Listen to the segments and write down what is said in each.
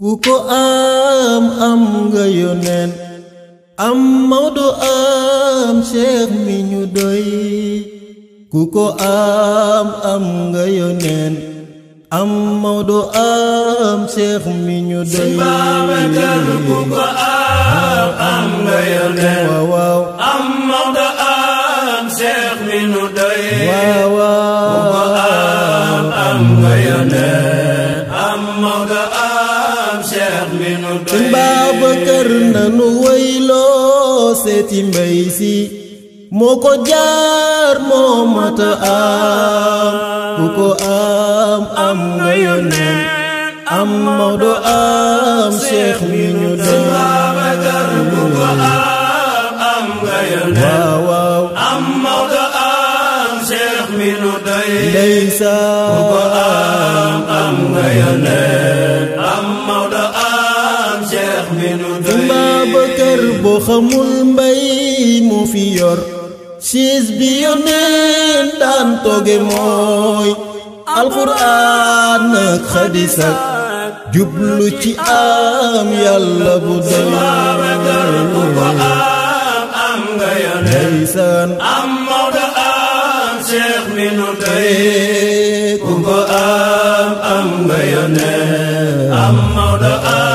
Cu Kuko am am ga yonen am maudo am sheikh minyu doi Kuko am am ga yonen am maudo am sheikh minyu doi Babakar kuko am am ga yonen wow, wow. am maudo am sheikh minyu doi wow, wow. Cu kuko am am ga yonen am maudo sëñ Babacar nanu wayloo seeti mbay si moo ko jaar moo mata am ku am am nga yónneen am Maodo am Cheikh mi ñu dem Babacar am am nga am Maodo mi ñu doy ndeysaan ku boo xamul mbay mu fi yor siis bi yoneen daan mooy alxuraan ak xadis ak jublu ci am yàlla bu doy am nga ndeysaan am Maodo am Cheikh mi nu doy ku ko am am nga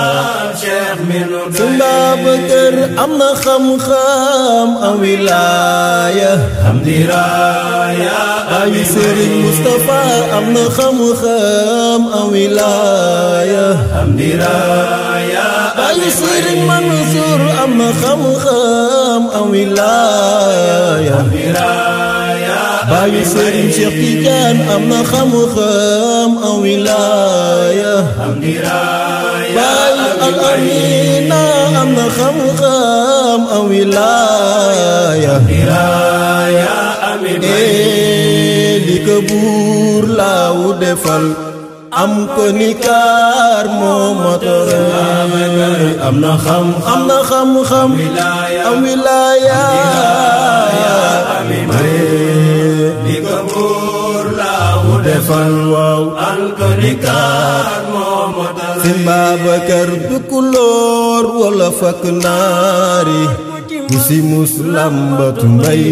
څنګه به تر امن خم خام او ولايه حمدی رایا اوی سرین مصطفی امن خم خام او ولايه حمدی رایا اوی سرین منصور امن خم خام او ولايه حمدی رایا باوی سرین شیخ تیجان امن خم خام او ولايه حمدی رایا أمينا أن خمغام أو ولاية ولاية أمين لكبور لا ودفل am ko ni kaar moo motor am na xam am na xam-xam defal waaw alkanikaat moo ma dal si Babacar du kulóor wala fakk naari ku si mus làmbatu mbay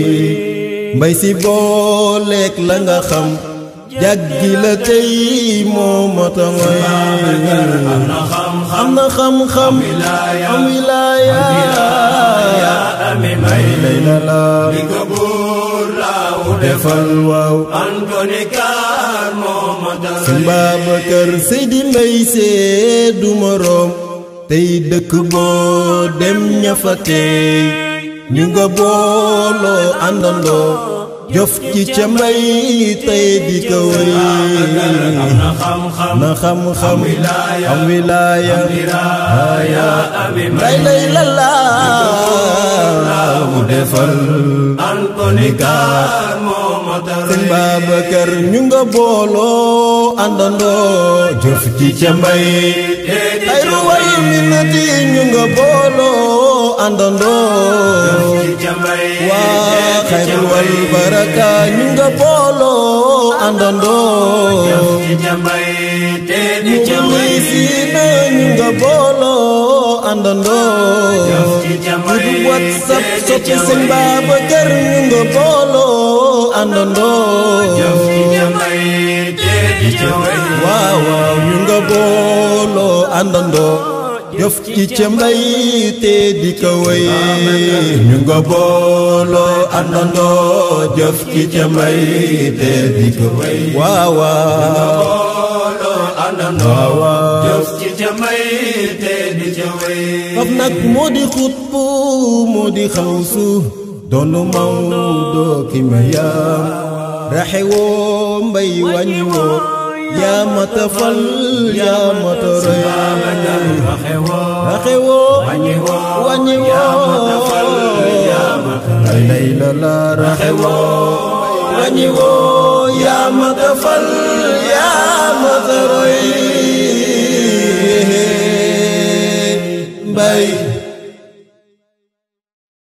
mbay si booleek la nga xam jàggi la tey moo ma tamay am na xam-xam xam am wilaaya am may lay la laa defal waaw Antony Kaar moo ma dalay Sëñ Mbay see du tey dëkk boo dem ña ñu nga booloo àndandoo jof ci ca mbay tey di ko na xam-xam am wilaaya lay lay la laa defal Sonikar moo motal réew Sëñ Babacar ñu nga booloo àndandoo jëf ci ca mbay xayru way minnati ñu nga booloo àndandoo waa xayru wal baraka ñu nga booloo àndandoo mu ngi si na ñu nga booloo àndandoo groupe whatsapp soppi sëñ Babacar ñu nga booloo àndandoo waaw waaw ñu nga booloo àndandoo jëf ci cëmbay te di ko wéy ñu nga booloo àndandoo jëf ci cëmbay te di ko wéy waaw bolo ñu nga booloo àndandoo jëf ci cëmbay foofu nag moo di xutbu moo di xawsu doonu Maodo ki ma yaam raxe woo yaa ma tafal yaa ma toroy raxe woo wàññi woo lay la la raxe woo wàññi woo yaa ma tafal